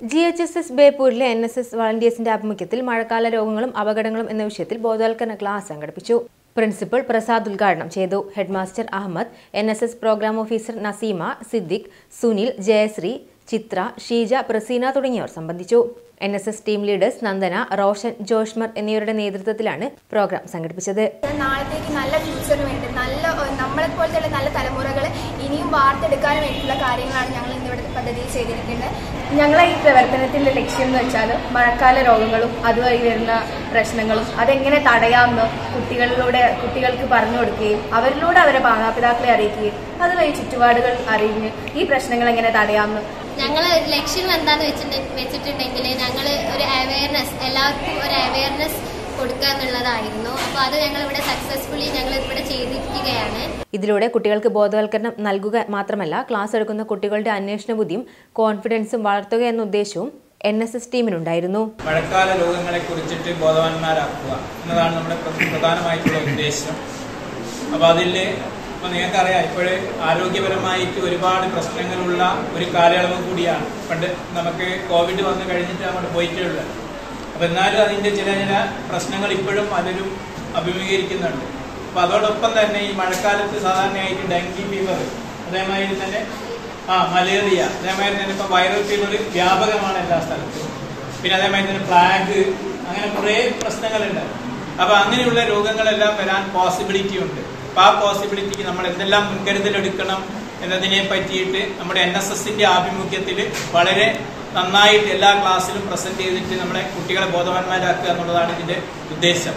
G H S S ബേപ്പൂരിലെ N S S വളണ്ടിയേഴ്സിന്റെ ആഭിമുഖ്യത്തിൽ മഴക്കാല രോഗങ്ങളും അപകടങ്ങളും എന്ന വിഷയത്തിൽ ബോധവൽക്കരണ ക്ലാസ് സംഘടിപ്പിച്ചു. പ്രിൻസിപ്പൽ പ്രസാദ് ഉദ്ഘാടനം ചെയ്തു. Headmaster Ahmed N S S programme officer Naseema Siddique Sunil Jayasree Chitra Sheeja Praseena തുടങ്ങിയവർ സംബന്ധിച്ചു. N S S team leaders Nandana Roshan Joshmar എന്നിവരുടെ നേതൃത്വത്തിലാണ് പ്രോഗ്രാം സംഘടിപ്പിച്ചത്. നാളത്തേക്ക് നല്ല ഫ്യൂച്ചറിന് വേണ്ടി നല്ല നമ്മളെ പോലത്തെ നല്ല തലമുറകൾ ഇനിയും വാർത്തെടുക്കാൻ വേണ്ടിയിട്ടുള്ള കാര്യങ്ങളാണ് ഞങ്ങൾ ഇന്നിവിടെ പദ്ധതിയിൽ ചെയ്തിരിക്കുന്നത്. ഞങ്ങളെ ഈ പ്രവർത്തനത്തിന്റെ ലക്ഷ്യം എന്ന് വെച്ചാൽ മഴക്കാല രോഗങ്ങളും അതുവഴി വരുന്ന പ്രശ്നങ്ങളും അതെങ്ങനെ തടയാമെന്ന് കുട്ടികളിലൂടെ കുട്ടികൾക്ക് പറഞ്ഞു കൊടുക്കുകയും അവരിലൂടെ അവരെ മാതാപിതാക്കളെ അറിയിക്കുകയും അതുവഴി ചുറ്റുപാടുകൾ അറിഞ്ഞ് ഈ പ്രശ്നങ്ങൾ എങ്ങനെ തടയാമെന്ന്. ഞങ്ങൾ ലക്ഷ്യം എന്താന്ന് വെച്ചിട്ടുണ്ടെങ്കിൽ ഞങ്ങൾ ഒരു അവയർനെസ് എല്ലാവർക്കും ഒരു അവയർനെസ് കൊടുക്കുക എന്നുള്ളതായിരുന്നു അപ്പോൾ അത് ഞങ്ങൾ ഇവിടെ സക്സസ്ഫുള്ളി ഞങ്ങൾ ഇവിടെ ചെയ്തിരിക്കുകയാണ്. ഇതിലൂടെ കുട്ടികൾക്ക് ബോധവൽക്കരണം നൽകുക മാത്രമല്ല ക്ലാസ് എടുക്കുന്ന കുട്ടികളുടെ അന്വേഷണ ബുദ്ധിയും കോൺഫിഡൻസും വളർത്തുക എന്ന ഉദ്ദേശവും എൻ എസ് എസ് ടീമിനുണ്ടായിരുന്നു. മഴക്കാല രോഗങ്ങളെ കുറിച്ചിട്ട് ബോധവാന്മാരാക്കുക എന്നതാണ് നമ്മുടെ പ്രധാനമായിട്ടുള്ള ഉദ്ദേശം. അപ്പോൾ അതിൽ ഇപ്പോൾ നിങ്ങൾക്കറിയാം ഇപ്പോഴേ ആരോഗ്യപരമായിട്ട് ഒരുപാട് പ്രശ്നങ്ങളുള്ള ഒരു കാലയളവ് കൂടിയാണ്. പണ്ട് നമുക്ക് കോവിഡ് വന്നു കഴിഞ്ഞിട്ട് അങ്ങോട്ട് പോയിട്ടേ ഉള്ളൂ അപ്പോൾ എന്നാലും അതിന്റെ ചില ചില പ്രശ്നങ്ങൾ ഇപ്പോഴും പലരും അഭിമുഖീകരിക്കുന്നുണ്ട്. അപ്പോൾ അതോടൊപ്പം തന്നെ ഈ മഴക്കാലത്ത് സാധാരണയായിട്ട് ഡെങ്കി ഫീവർ അതേമാതിരി തന്നെ ആ മലേറിയ അതേമാതിരി തന്നെ ഇപ്പോൾ വൈറൽ ഫീവർ വ്യാപകമാണ് എല്ലാ സ്ഥലത്തും. പിന്നെ അതേമാതിരി തന്നെ പ്ലാഗ് അങ്ങനെ കുറേ പ്രശ്നങ്ങളുണ്ട്. അപ്പൊ അങ്ങനെയുള്ള രോഗങ്ങളെല്ലാം വരാൻ പോസിബിലിറ്റി ഉണ്ട്. അപ്പൊ ആ പോസിബിലിറ്റിക്ക് നമ്മൾ എന്തെല്ലാം മുൻകരുതൽ എടുക്കണം എന്നതിനെ പറ്റിയിട്ട് നമ്മുടെ എൻ എസ് എസിന്റെ ആഭിമുഖ്യത്തിൽ വളരെ നന്നായിട്ട് എല്ലാ ക്ലാസ്സിലും പ്രസന്റ് ചെയ്തിട്ട് നമ്മുടെ കുട്ടികളെ ബോധവാന്മാരാക്കുക എന്നുള്ളതാണ് ഇതിന്റെ ഉദ്ദേശം.